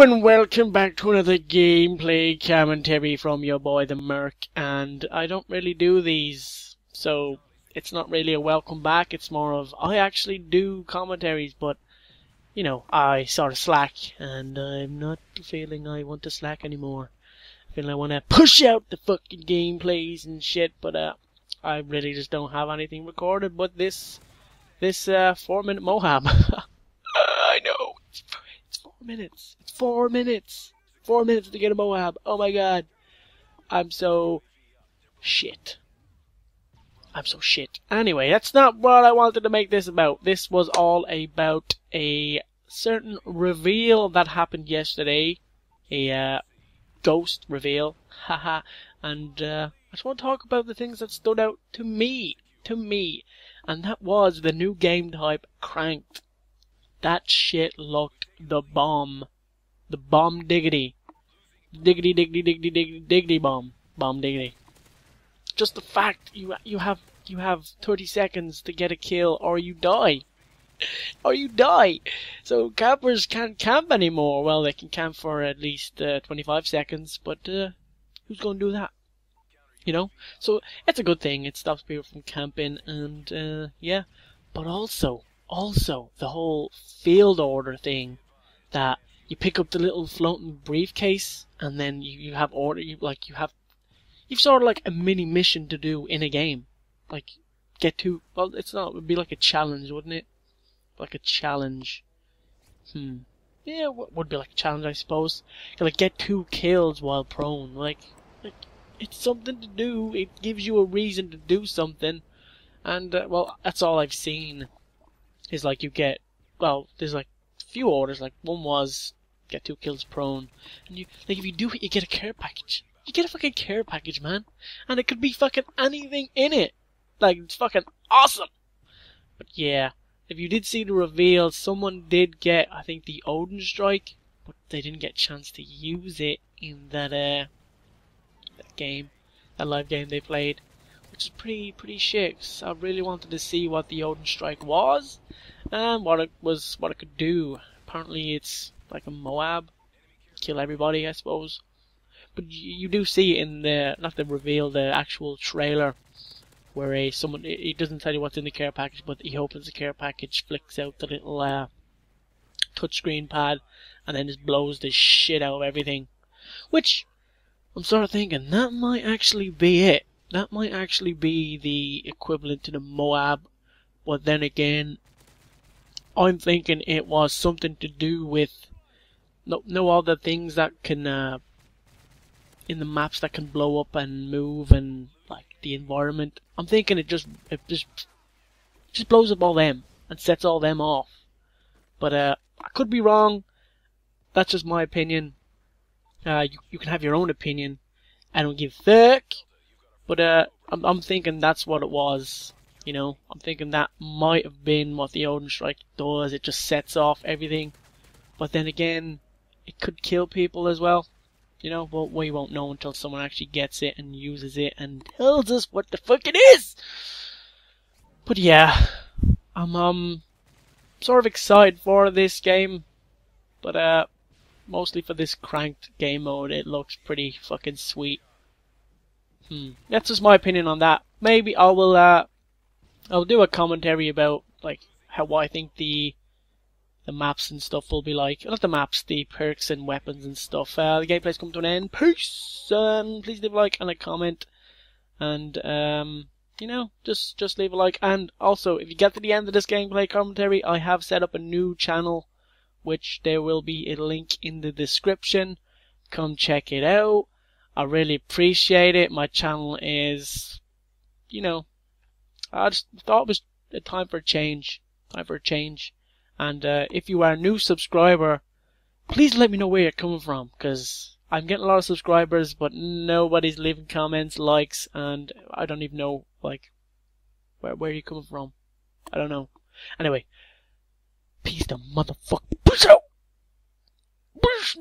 And welcome back to another gameplay. Commentary from your boy the Merk and I don't really do these so it's not really a welcome back. It's more of I actually do commentaries but you know I sort of slack and I'm not feeling I want to slack anymore. I feel I want to push out the fucking gameplays and shit but uh I really just don't have anything recorded but this this uh 4 minute Moab I know it's four minutes. It's four minutes. Four minutes to get a Moab. Oh my god. I'm so shit. I'm so shit. Anyway, that's not what I wanted to make this about. This was all about a certain reveal that happened yesterday. A uh, ghost reveal. Haha. and uh, I just want to talk about the things that stood out to me. To me. And that was the new game type, Cranked. That shit looked the bomb. The bomb diggity. Diggity diggity diggity diggity diggity bomb. Bomb diggity. Just the fact you you have you have 30 seconds to get a kill or you die. Or you die. So campers can't camp anymore. Well, they can camp for at least uh, 25 seconds, but uh, who's going to do that? You know? So it's a good thing. It stops people from camping and uh, yeah. But also, also the whole field order thing that you pick up the little floating briefcase and then you, you have order you like you have you've sort of like a mini mission to do in a game. Like get to well it's not it would be like a challenge wouldn't it? Like a challenge. Hmm. Yeah it would be like a challenge i suppose. Like get two kills while prone like, like it's something to do. It gives you a reason to do something. And uh, well that's all i've seen. Is like you get well, there's like few orders. Like one was get two kills prone, and you like if you do it, you get a care package. You get a fucking care package, man, and it could be fucking anything in it. Like it's fucking awesome. But yeah, if you did see the reveal, someone did get I think the Odin strike, but they didn't get a chance to use it in that uh that game, that live game they played which is pretty pretty shit. I really wanted to see what the Odin Strike was and what it was, what it could do. Apparently, it's like a Moab, kill everybody, I suppose. But you, you do see in the not the reveal, the actual trailer, where a someone he doesn't tell you what's in the care package, but he opens the care package, flicks out the little uh, touchscreen pad, and then just blows the shit out of everything. Which I'm sort of thinking that might actually be it that might actually be the equivalent to the Moab, but then again, I'm thinking it was something to do with no, no other things that can uh, in the maps that can blow up and move and like the environment. I'm thinking it just it just just blows up all them and sets all them off. But uh, I could be wrong. That's just my opinion. Uh, you, you can have your own opinion. I don't give fuck. But uh, I'm, I'm thinking that's what it was. You know, I'm thinking that might have been what the Odin Strike does. It just sets off everything. But then again, it could kill people as well. You know, but we won't know until someone actually gets it and uses it and tells us what the fuck it is. But yeah, I'm um sort of excited for this game, but uh, mostly for this cranked game mode. It looks pretty fucking sweet. Hmm. That's just my opinion on that. Maybe I will. Uh, I'll do a commentary about like how I think the the maps and stuff will be like. Not the maps, the perks and weapons and stuff. Uh, the gameplay's come to an end. Peace. Um, please leave a like and a comment, and um, you know, just just leave a like. And also, if you get to the end of this gameplay commentary, I have set up a new channel, which there will be a link in the description. Come check it out. I really appreciate it. My channel is, you know, I just thought it was a time for a change. Time for a change. And uh, if you are a new subscriber, please let me know where you're coming from, because I'm getting a lot of subscribers, but nobody's leaving comments, likes, and I don't even know, like, where, where are you coming from? I don't know. Anyway, peace the motherfucker. Peace out! Peace